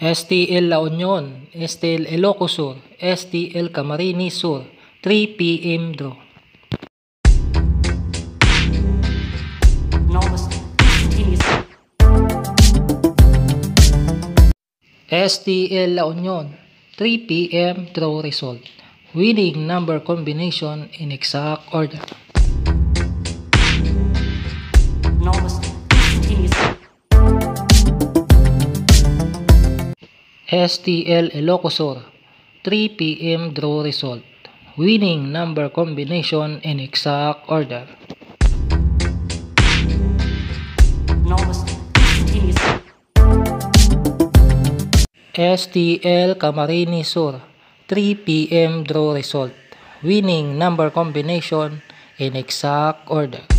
STL La Union, STL Ilocos Sur, STL Camarines Sur, 3 p.m. draw. STL La Union, 3 p.m. draw result. Winning number combination in exact order. STL Ilocos Sur, 3 p.m. draw result. Winning number combination in exact order. STL Camarines Sur, 3 p.m. draw result. Winning number combination in exact order.